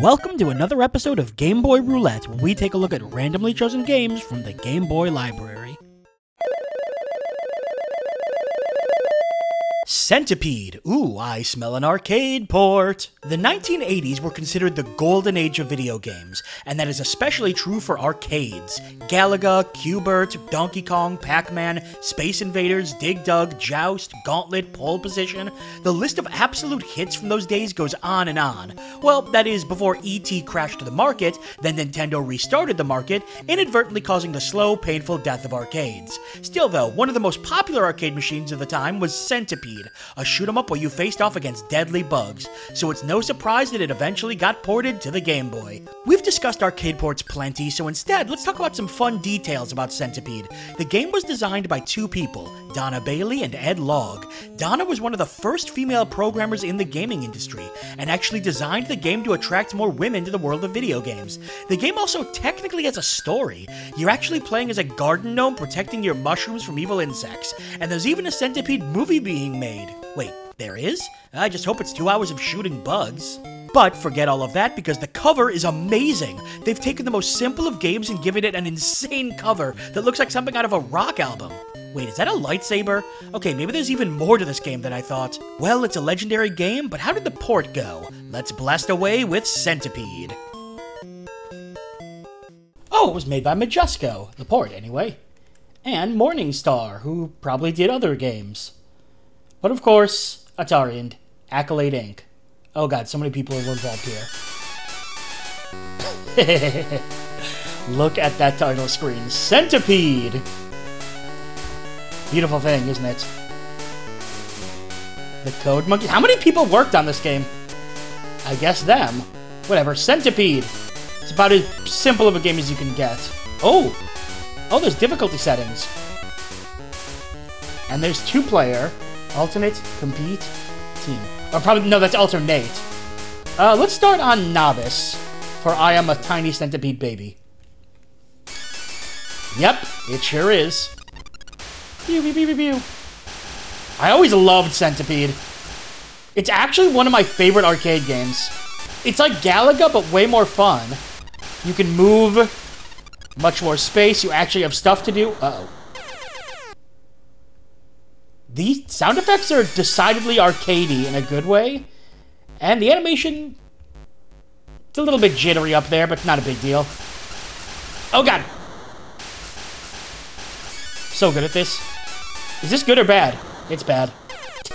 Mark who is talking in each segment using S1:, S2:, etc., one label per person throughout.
S1: Welcome to another episode of Game Boy Roulette, where we take a look at randomly chosen games from the Game Boy library. Centipede. Ooh, I smell an arcade port. The 1980s were considered the golden age of video games, and that is especially true for arcades. Galaga, Q*bert, Donkey Kong, Pac-Man, Space Invaders, Dig Dug, Joust, Gauntlet, Pole Position. The list of absolute hits from those days goes on and on. Well, that is before ET crashed to the market, then Nintendo restarted the market, inadvertently causing the slow, painful death of arcades. Still though, one of the most popular arcade machines of the time was Centipede a shoot 'em up where you faced off against deadly bugs, so it's no surprise that it eventually got ported to the Game Boy. We've discussed arcade ports plenty, so instead, let's talk about some fun details about Centipede. The game was designed by two people, Dona Bailey and Ed Logg. Dona was one of the first female programmers in the gaming industry, and actually designed the game to attract more women to the world of video games. The game also technically has a story. You're actually playing as a garden gnome protecting your mushrooms from evil insects, and there's even a Centipede movie being made made. Wait, there is? I just hope it's two hours of shooting bugs. But forget all of that because the cover is amazing. They've taken the most simple of games and given it an insane cover that looks like something out of a rock album. Wait, is that a lightsaber? Okay, maybe there's even more to this game than I thought. Well, it's a legendary game, but how did the port go? Let's blast away with Centipede. Oh, it was made by Majesco, the port anyway. And Morningstar, who probably did other games. But of course, Atari and Accolade Inc. Oh god, so many people are involved here. Look at that title screen. Centipede! Beautiful thing, isn't it? The Code Monkey. How many people worked on this game? I guess them. Whatever. Centipede. It's about as simple of a game as you can get. Oh! Oh, there's difficulty settings. And there's two Alternate, compete, team. Or probably, no, that's alternate. Uh, let's start on novice, for I am a tiny centipede baby. Yep, it sure is. Pew, pew, pew, pew, pew. I always loved Centipede. It's actually one of my favorite arcade games. It's like Galaga, but way more fun. You can move much more space. You actually have stuff to do. Uh-oh. These sound effects are decidedly arcadey in a good way. And the animation... It's a little bit jittery up there, but not a big deal. Oh god! So good at this. Is this good or bad? It's bad.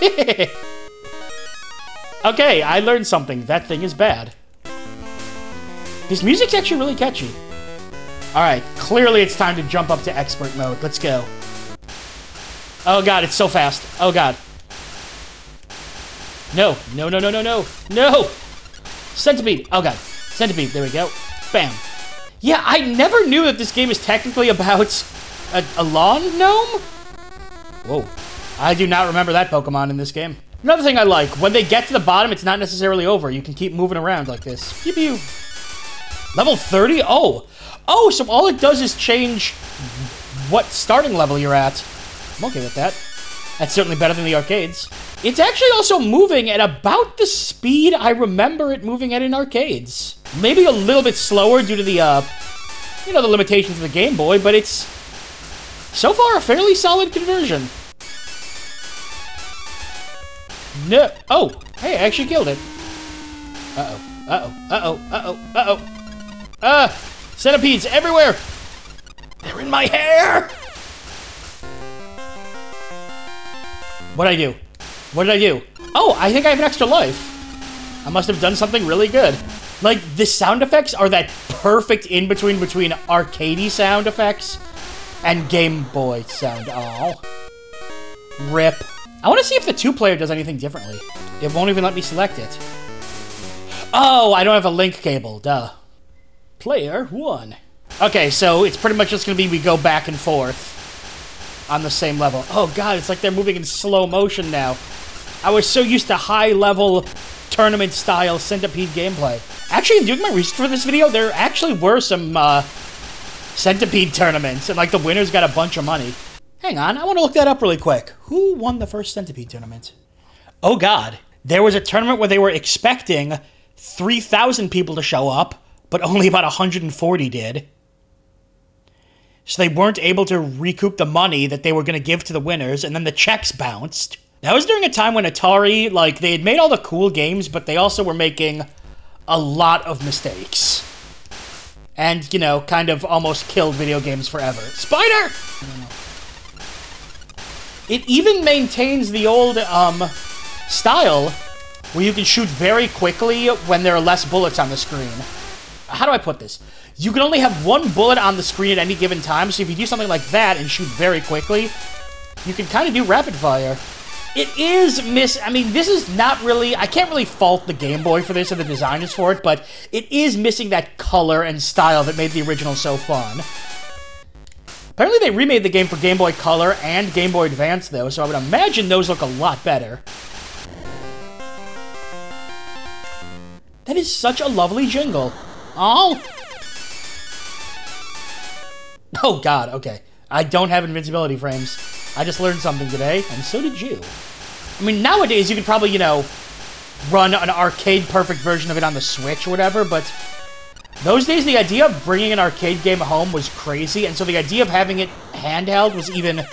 S1: okay, I learned something. That thing is bad. This music's actually really catchy. Alright, clearly it's time to jump up to expert mode. Let's go. Oh god, it's so fast. Oh god. No, no, no, no, no, no, no! Centipede. Oh god. Centipede. There we go. Bam. Yeah, I never knew that this game is technically about a, a lawn gnome? Whoa. I do not remember that Pokemon in this game. Another thing I like, when they get to the bottom, it's not necessarily over. You can keep moving around like this. Pew pew. Level 30? Oh. Oh, so all it does is change what starting level you're at. I'm okay with that. That's certainly better than the arcades. It's actually also moving at about the speed I remember it moving at in arcades. Maybe a little bit slower due to the, uh, you know, the limitations of the Game Boy, but it's, so far, a fairly solid conversion. No. Oh, hey, I actually killed it. Uh-oh. Uh-oh. Uh-oh. Uh-oh. Uh-oh. Ah! Centipedes everywhere! They're in my hair! What'd I do? What did I do? Oh, I think I have an extra life. I must have done something really good. Like, the sound effects are that perfect in-between between arcadey sound effects and Game Boy sound. Oh. Rip. I want to see if the two-player does anything differently. It won't even let me select it. Oh, I don't have a link cable. Duh. Player one. Okay, so it's pretty much just going to be we go back and forth on the same level. Oh god, it's like they're moving in slow motion now. I was so used to high-level tournament-style Centipede gameplay. Actually, in doing my research for this video, there actually were some uh, Centipede tournaments, and like the winners got a bunch of money. Hang on, I want to look that up really quick. Who won the first Centipede tournament? Oh god, there was a tournament where they were expecting 3,000 people to show up, but only about 140 did. So they weren't able to recoup the money that they were going to give to the winners, and then the checks bounced. That was during a time when Atari, like, they had made all the cool games, but they also were making a lot of mistakes. And, you know, kind of almost killed video games forever. Spider! It even maintains the old, um, style where you can shoot very quickly when there are less bullets on the screen. How do I put this? You can only have one bullet on the screen at any given time, so if you do something like that and shoot very quickly, you can kind of do rapid fire. It is miss. I mean, this is not really. I can't really fault the Game Boy for this or the designers for it, but it is missing that color and style that made the original so fun. Apparently, they remade the game for Game Boy Color and Game Boy Advance, though, so I would imagine those look a lot better. That is such a lovely jingle. Oh! Oh, God, okay. I don't have invincibility frames. I just learned something today, and so did you. I mean, nowadays you could probably, you know, run an arcade-perfect version of it on the Switch or whatever, but those days the idea of bringing an arcade game home was crazy, and so the idea of having it handheld was even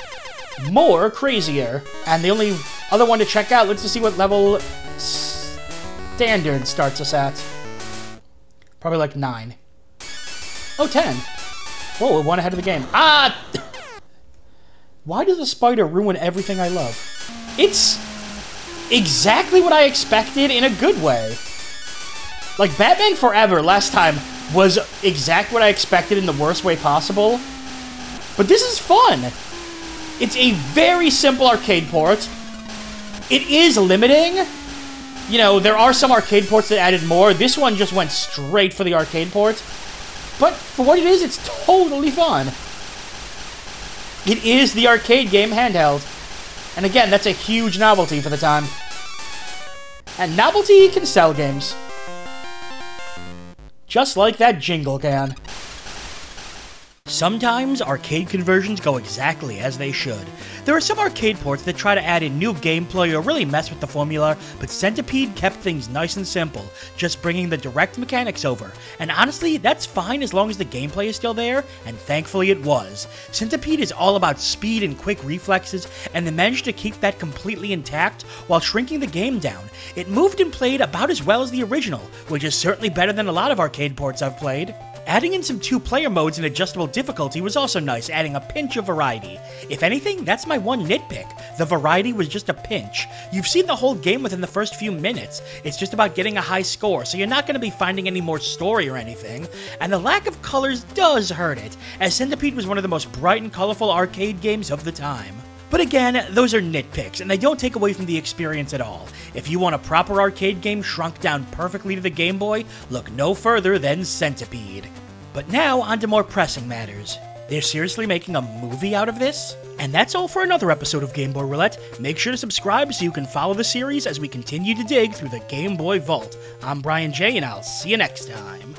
S1: more crazier. And the only other one to check out, let's just see what level standard starts us at. Probably like 9. Oh, 10. Whoa, one ahead of the game. Ah! Why does the spider ruin everything I love? It's exactly what I expected in a good way. Like, Batman Forever last time was exactly what I expected in the worst way possible. But this is fun. It's a very simple arcade port. It is limiting. You know, there are some arcade ports that added more. This one just went straight for the arcade port. But for what it is, it's totally fun. It is the arcade game handheld. And again, that's a huge novelty for the time. And novelty can sell games. Just like that jingle can. Sometimes arcade conversions go exactly as they should. There are some arcade ports that try to add in new gameplay or really mess with the formula, but Centipede kept things nice and simple, just bringing the direct mechanics over. And honestly, that's fine as long as the gameplay is still there, and thankfully it was. Centipede is all about speed and quick reflexes, and they managed to keep that completely intact while shrinking the game down. It moved and played about as well as the original, which is certainly better than a lot of arcade ports I've played. Adding in some two-player modes and adjustable difficulty was also nice, adding a pinch of variety. If anything, that's my one nitpick. The variety was just a pinch. You've seen the whole game within the first few minutes. It's just about getting a high score, so you're not going to be finding any more story or anything. And the lack of colors does hurt it, as Centipede was one of the most bright and colorful arcade games of the time. But again, those are nitpicks, and they don't take away from the experience at all. If you want a proper arcade game shrunk down perfectly to the Game Boy, look no further than Centipede. But now, on to more pressing matters. They're seriously making a movie out of this? And that's all for another episode of Game Boy Roulette. Make sure to subscribe so you can follow the series as we continue to dig through the Game Boy Vault. I'm Brian J, and I'll see you next time.